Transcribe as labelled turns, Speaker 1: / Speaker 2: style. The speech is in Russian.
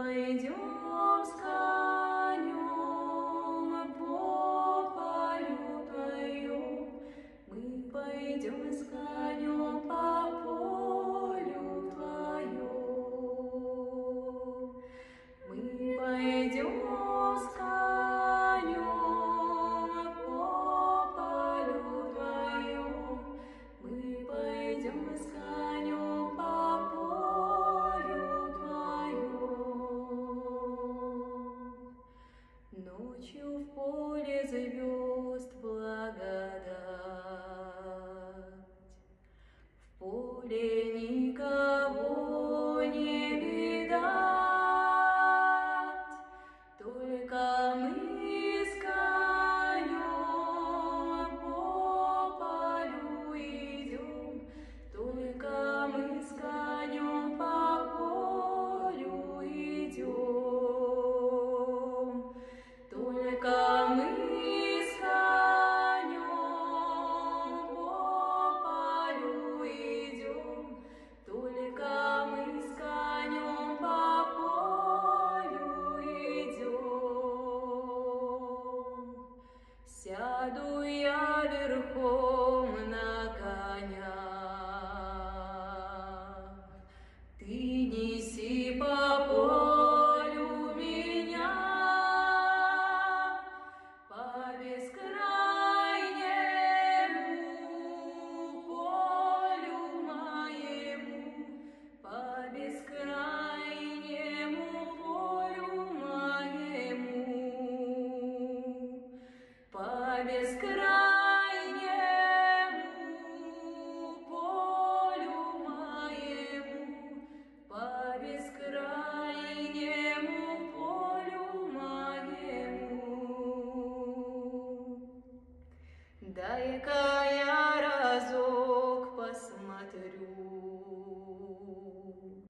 Speaker 1: пойдем скорее. i Adu yardır kol. По бескрайнему